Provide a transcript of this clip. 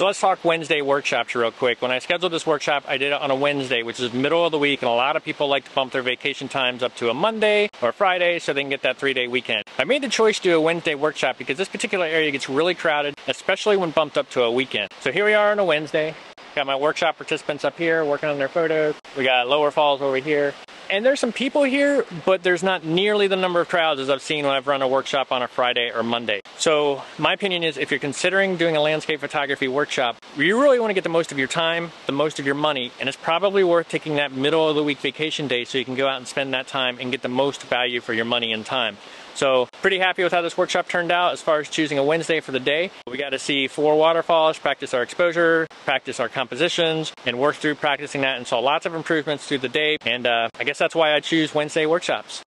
So let's talk Wednesday workshops real quick. When I scheduled this workshop, I did it on a Wednesday, which is middle of the week, and a lot of people like to bump their vacation times up to a Monday or Friday so they can get that three day weekend. I made the choice to do a Wednesday workshop because this particular area gets really crowded, especially when bumped up to a weekend. So here we are on a Wednesday. Got my workshop participants up here working on their photos. We got Lower Falls over here. And there's some people here, but there's not nearly the number of crowds as I've seen when I've run a workshop on a Friday or Monday. So my opinion is if you're considering doing a landscape photography workshop, you really want to get the most of your time, the most of your money, and it's probably worth taking that middle of the week vacation day so you can go out and spend that time and get the most value for your money and time. So pretty happy with how this workshop turned out as far as choosing a Wednesday for the day. We got to see four waterfalls, practice our exposure, practice our compositions, and work through practicing that and saw lots of improvements through the day. And uh, I guess that's why I choose Wednesday workshops.